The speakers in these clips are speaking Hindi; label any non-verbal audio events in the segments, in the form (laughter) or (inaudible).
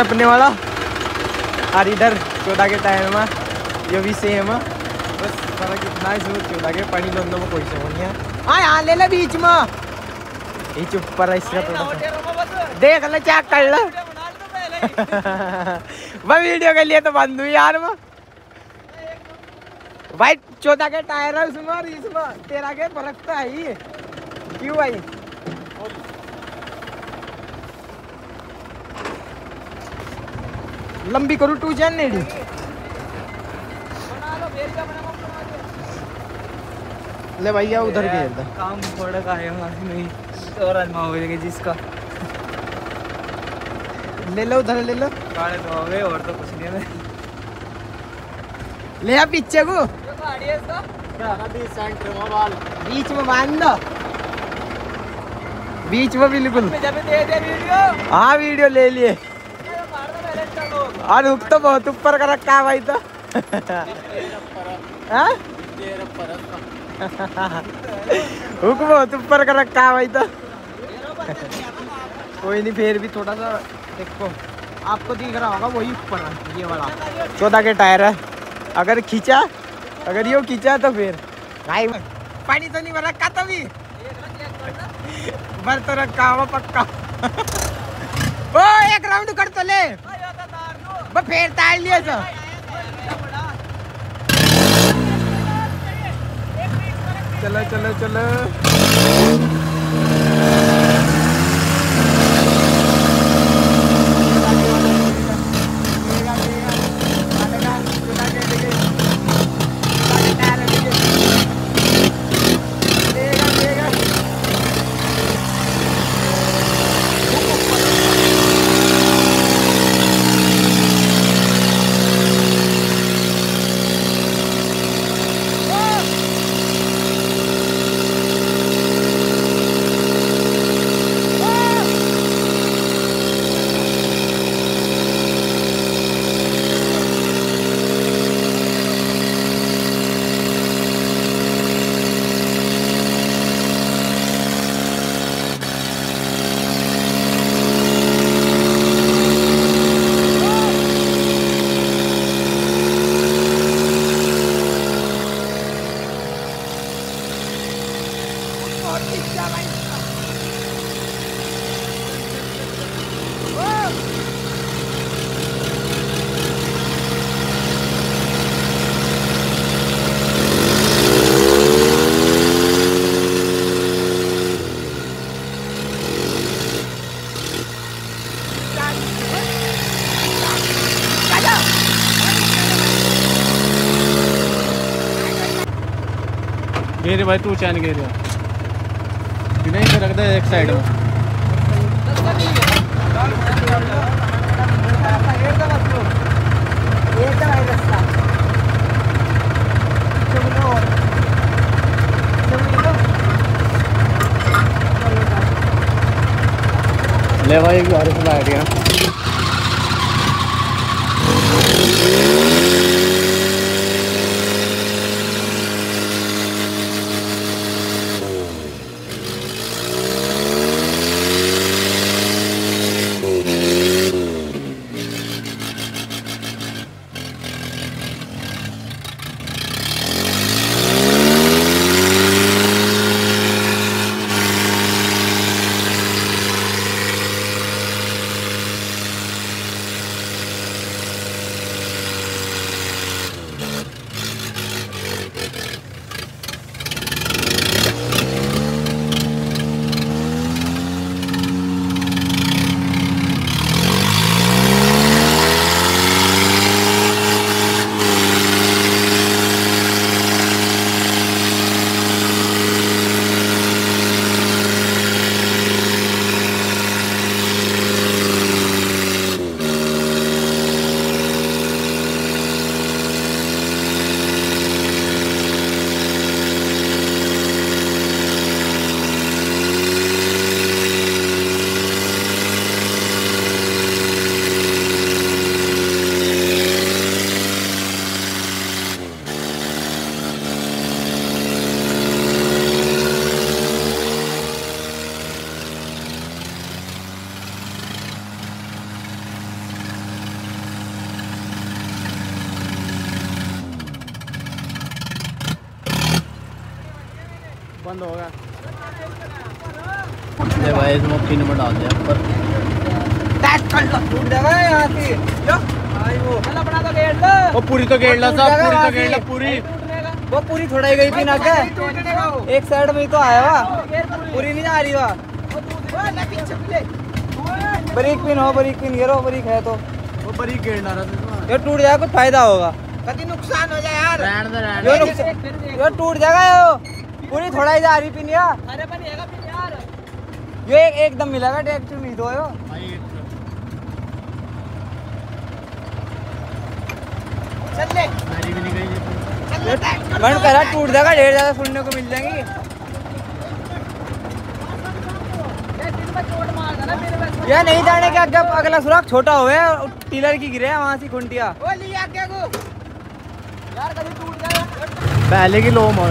अपने वाला और इधर चौदह के टायर में ये भी सेम है। बस फ़र्क इतना है इसमें चौदह के पानी दोनों में कोई समझ नहीं है। हाँ यहाँ ले ले बीच में। ये चुप पर है, इसका थोड़ा देख ले, चेक कर ले। (laughs) मैं वीडियो के लिए तो बंद हुई यार मैं। भाई, चौदह के टायर है उसमें और इसमें। तेरह के, फ़र्क तो है ही। क्यों भाई? लंबी करूँ टू चैन नहीं ले भैया उधर दे काम थोड़ा का है हमारे नहीं और आजमा हो गए जिसका। ले लो उधर ले लो। काले तो हो गए और तो कुछ नहीं है। ले आ पीछे को। गाड़ी है इसका। बीच में बाँध दो। बीच में बिल्कुल। जब दे दे वीडियो। हाँ वीडियो ले लिए। और हुक तो बहुत ऊपर का रखा है भाई तो? (laughs) हाँ? (laughs) हुक बहुत ऊपर का रखा है भाई तो? (laughs) कोई नहीं, फिर भी थोड़ा सा देखो, आपको दिख रहा होगा वही ऊपर ये वाला। चौदह के टायर है। अगर खींचा, अगर यो खींचा तो फिर। भाई, पानी तो नहीं भर रखा तभी भर तो रखा हुआ पक्का। ओ, एक राउंड कर तो ले। बस फिर तार लिया चलो चलो चलो। घेरे भाई, तू चैन घेरे नहीं तो रख दे एक साइड में। ले भाई, एक से बैठ गया बंद हो गया ये भाई इसमें तीन नंबर डाल दिया ऊपर। टूट जाएगा यहाँ की। लो। आई वो। चलो बना दो गेट लो। वो पूरी तो गेड़ ला साहब पूरी तो गेड़ ला पूरी। वो पूरी थोड़ा ही गई थी ना क्या? एक साइड में ही तो आया हुआ। पूरी। नहीं जा रही हुआ ब्रेक पिन हो ब्रेक पिन गिरो ब्रेक है तो। वो बड़ी गेड़ ला रहा ये टूट जाएगा कुछ फ़ायदा होगा। कभी नुकसान हो जाए यार। रहने दे रहने दे। नुकसान ये टूट जाएगा पूरी थोड़ा ही जा रही पिन यार अरे बनेगा फिर यार? ये एक एकदम मिलेगा डायरेक्ट नहीं दो यो चल ले। मेरी भी नहीं गई ये चल ले। मन करा टूट जाएगा ढेर ज़्यादा सुनने को मिल जाएँगी। या नहीं जाने का जब अगला सुराख छोटा हुआ है टीलर की गिरे है वहाँ से खुंटिया। वो लिया क्या को। यार कभी टूट जाए पहले की लो मोड़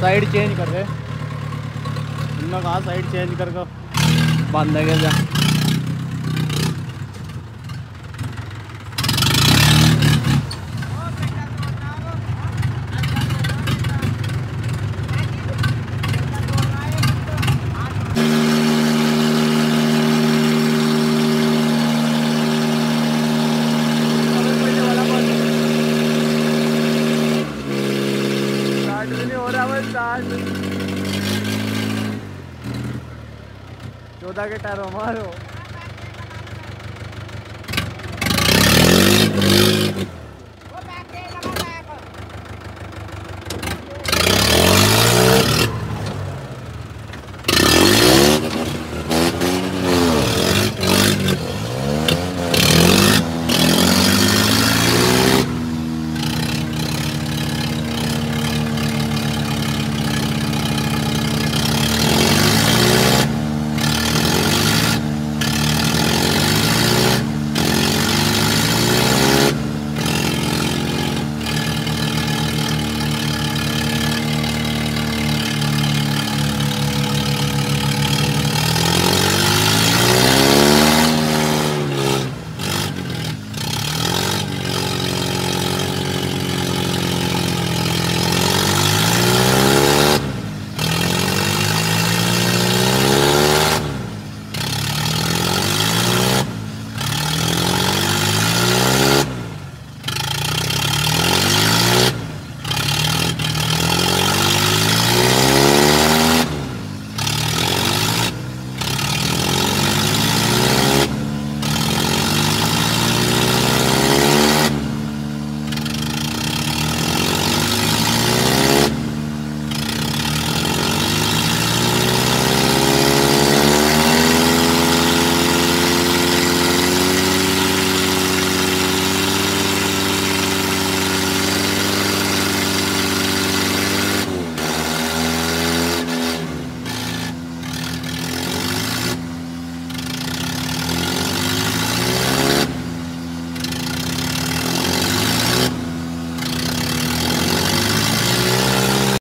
साइड चेंज कर रहे हमने कहा साइड चेंज करके बाँध देंगे जा स्टार्ट भी नहीं हो रहा बस स्टार्ट चौदह के टायर मारो।